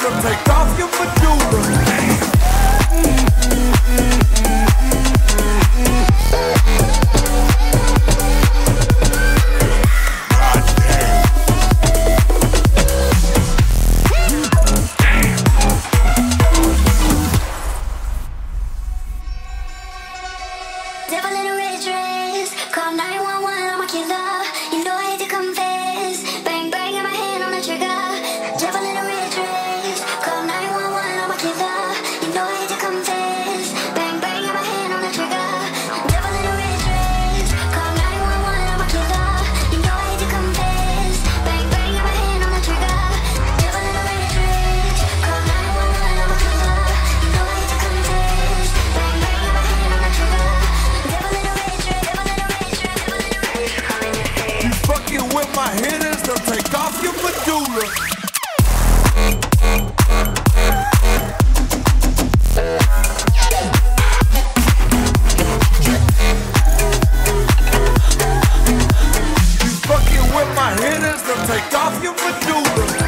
take off your medulla. Devil in a kick with my hitters, they'll take off your medulla. take off your medulla.